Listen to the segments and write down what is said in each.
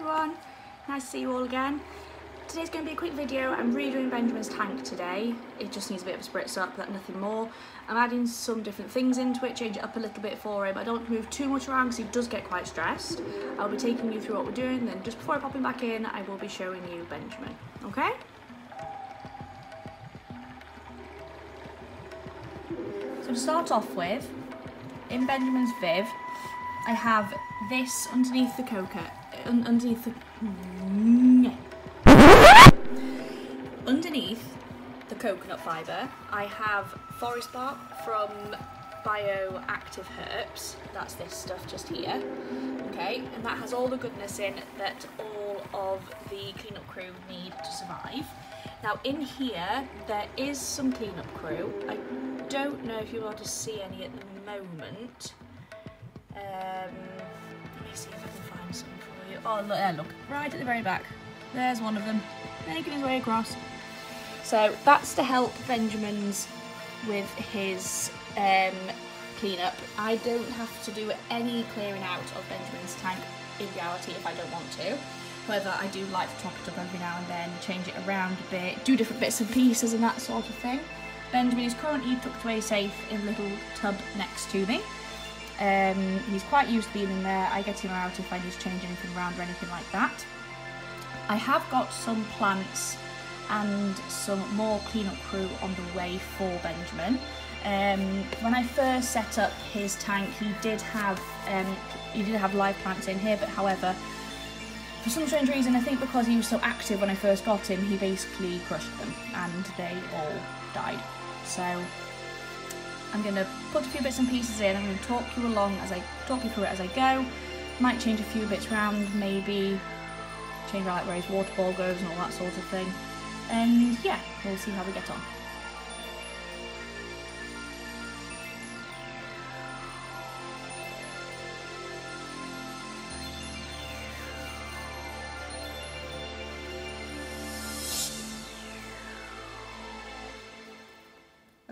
everyone, nice to see you all again. Today's going to be a quick video, I'm redoing Benjamin's tank today. It just needs a bit of a spritz up, but nothing more. I'm adding some different things into it, change it up a little bit for him. I don't move too much around because he does get quite stressed. I'll be taking you through what we're doing, then just before I pop him back in, I will be showing you Benjamin, okay? So to start off with, in Benjamin's Viv, I have this underneath the coca, un underneath the, underneath the coconut fibre, I have forest bark from Bioactive Herps. That's this stuff just here. Okay, and that has all the goodness in that all of the cleanup crew need to survive. Now in here, there is some cleanup crew. I don't know if you're to see any at the moment. Um, let me see if I can find some you. Oh, look, there, look, right at the very back. There's one of them, making his way across. So that's to help Benjamin's with his um, cleanup. I don't have to do any clearing out of Benjamin's tank in reality if I don't want to. However, I do like to top it up every now and then, change it around a bit, do different bits and pieces and that sort of thing. Benjamin is currently tucked away safe in a little tub next to me. Um, he's quite used to being in there. I get him out if I need to change anything around or anything like that. I have got some plants and some more cleanup crew on the way for Benjamin. Um, when I first set up his tank, he did have um, he did have live plants in here, but however, for some strange reason, I think because he was so active when I first got him, he basically crushed them, and they all died. So I'm going to put a few bits and pieces in. I'm going to talk you along as I talk you through it as I go. Might change a few bits around, maybe change like where his water ball goes and all that sort of thing. And yeah, we'll see how we get on.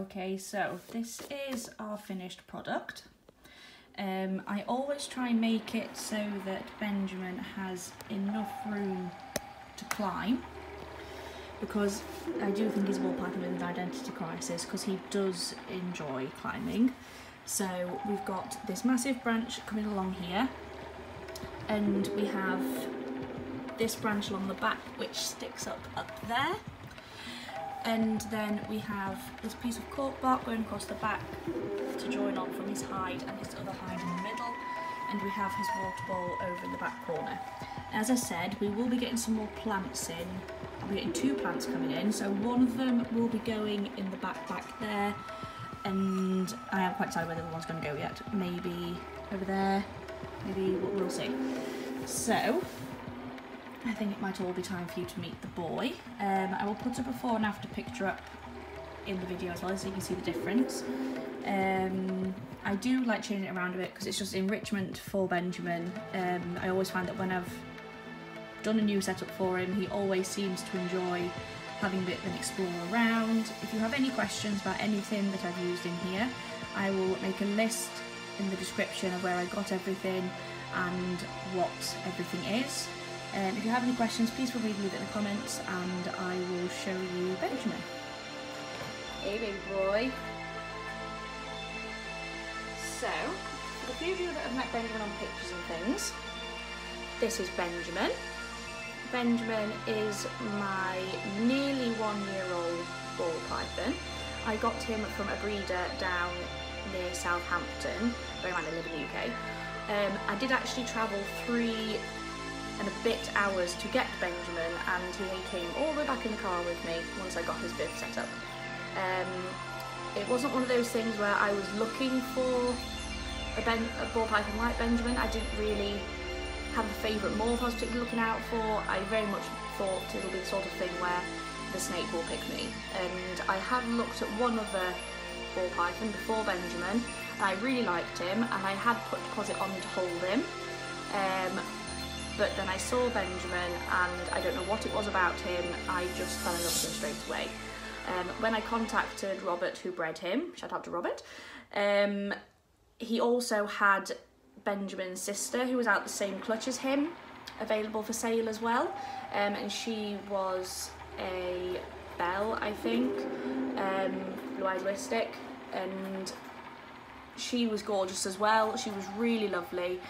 Okay, so this is our finished product. Um, I always try and make it so that Benjamin has enough room to climb because I do think he's ball python with an identity crisis because he does enjoy climbing. So we've got this massive branch coming along here and we have this branch along the back which sticks up up there and then we have this piece of cork bark going across the back to join on from his hide and his other hide in the middle and we have his water bowl over in the back corner. As I said, we will be getting some more plants in. We're getting two plants coming in, so one of them will be going in the back back there and I haven't quite decided where the other one's going to go yet. Maybe over there, maybe we'll see. So, I think it might all be time for you to meet the boy. Um, I will put a before and after picture up in the video as well so you can see the difference. Um, I do like changing it around a bit because it's just enrichment for Benjamin. Um, I always find that when I've done a new setup for him, he always seems to enjoy having a bit of an explore around. If you have any questions about anything that I've used in here, I will make a list in the description of where I got everything and what everything is. Um, if you have any questions, please feel free to leave it in the comments and I will show you Benjamin. Hey baby boy. So, for the few of you that have met Benjamin on pictures and things, this is Benjamin. Benjamin is my nearly one year old ball python. I got him from a breeder down near Southampton, bear in I live in the UK. Um, I did actually travel three and a bit hours to get Benjamin and he came all the way back in the car with me once I got his viv set up. Um, it wasn't one of those things where I was looking for a, ben a ball python like Benjamin. I didn't really have a favourite morph I was particularly looking out for. I very much thought it'll be the sort of thing where the snake will pick me. And I had looked at one other ball python before Benjamin and I really liked him and I had put deposit on to hold him. Um, but then I saw Benjamin and I don't know what it was about him, I just fell in love with him straight away. Um, when I contacted Robert who bred him, shout out to Robert, um, he also had Benjamin's sister who was out the same clutch as him available for sale as well, um, and she was a Belle, I think, um, Blue Eyes Leucistic, and she was gorgeous as well. She was really lovely,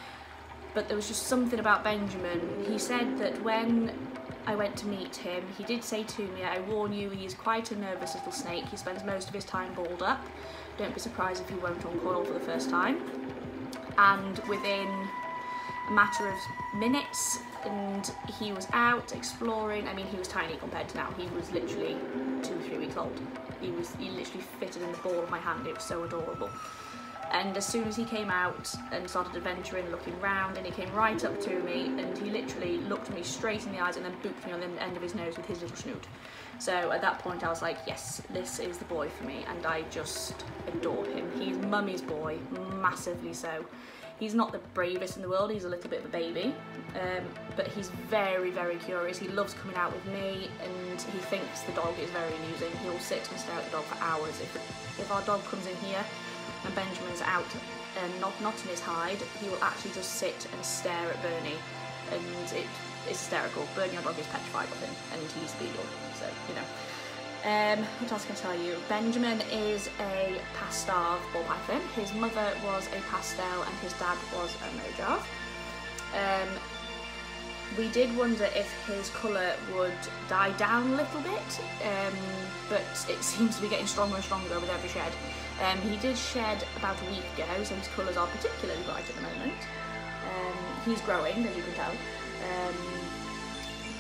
but there was just something about Benjamin. He said that when I went to meet him, he did say to me, I warn you, he is quite a nervous little snake. He spends most of his time balled up. Don't be surprised if he won't uncoil for the first time. And within a matter of minutes, and he was out exploring. I mean, he was tiny compared to now. He was literally two, three weeks old. He was, he literally fitted in the ball of my hand. It was so adorable. And as soon as he came out and started adventuring, looking round, and he came right up to me, and he literally looked me straight in the eyes and then booped me on the end of his nose with his little snoot. So at that point I was like, yes, this is the boy for me, and I just adore him. He's mummy's boy, massively so. He's not the bravest in the world, he's a little bit of a baby, um, but he's very, very curious. He loves coming out with me, and he thinks the dog is very amusing. He'll sit and stare at the dog for hours. If, if our dog comes in here, and Benjamin's out and not, not in his hide, he will actually just sit and stare at Bernie and it is hysterical. Bernie, our dog, is petrified of him and he's Beagle, so, you know. Um, what else can I tell you? Benjamin is a Pastave ball python. His mother was a pastel and his dad was a Mojave. Um, we did wonder if his colour would die down a little bit, um, but it seems to be getting stronger and stronger with every shed. Um, he did shed about a week ago, so his colours are particularly bright at the moment. Um, he's growing, as you can tell. Um,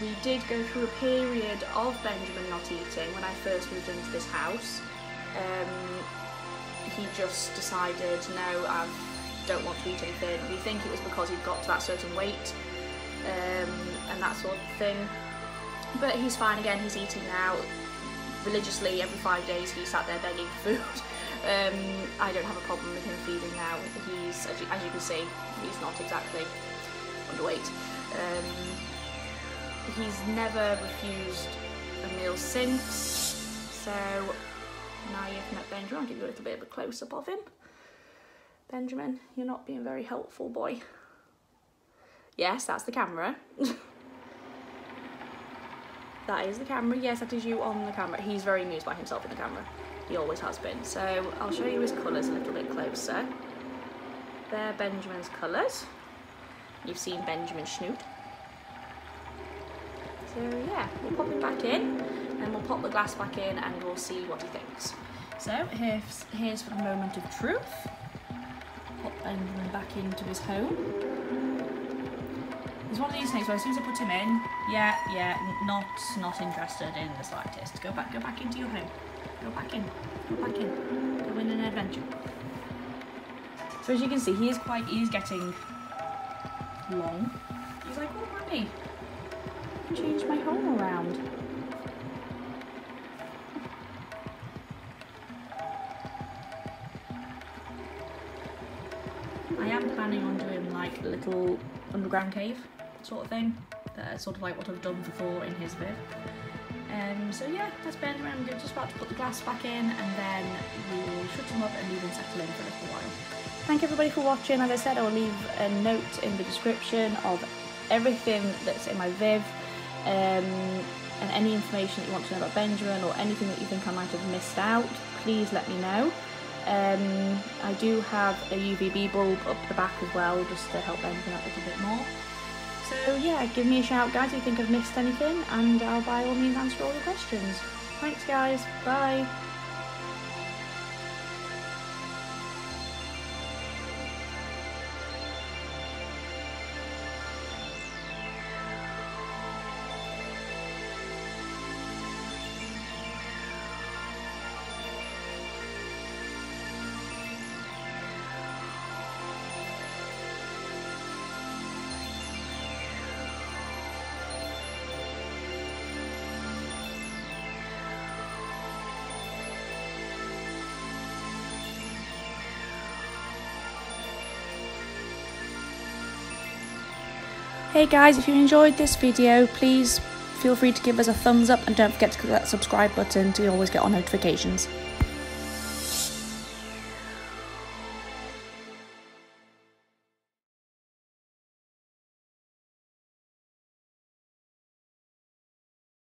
we did go through a period of Benjamin not eating when I first moved into this house. Um, he just decided, no, I don't want to eat anything. We think it was because he'd got to that certain weight um, and that sort of thing. But he's fine again, he's eating now. Religiously, every five days he sat there begging for food. Um, I don't have a problem with him feeding now. He's, as you, as you can see, he's not exactly underweight. Um, he's never refused a meal since. So now you've met Benjamin, I'll give you a little bit of a close-up of him. Benjamin, you're not being very helpful, boy. Yes, that's the camera. that is the camera. Yes, that is you on the camera. He's very amused by himself in the camera. He always has been. So I'll show you his colours a little bit closer. They're Benjamin's colours. You've seen Benjamin Snoot. So yeah, we'll pop him back in and we'll pop the glass back in and we'll see what he thinks. So here's, here's for the moment of truth. Pop Benjamin back into his home. He's one of these things where as soon as I put him in, yeah, yeah, not not interested in the slightest. Go back, go back into your home. Go back in. Go back in. Go in an adventure. So as you can see, he is quite, he is getting long. He's like, oh, mummy, change my home around. Little underground cave sort of thing. That's sort of like what I've done before in his viv. Um, so yeah, that's Benjamin. I'm just about to put the glass back in and then we will shut him up and leave him settle in for a little while. Thank you everybody for watching. As I said, I will leave a note in the description of everything that's in my Viv um, and any information that you want to know about Benjamin or anything that you think I might have missed out, please let me know. Um, I do have a UVB bulb up the back as well just to help Benjamin out a little bit more. So yeah, give me a shout guys if you think I've missed anything and I'll by all means answer all your questions. Thanks guys, bye! Hey guys, if you enjoyed this video, please feel free to give us a thumbs up and don't forget to click that subscribe button to always get our notifications.